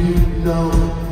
you know.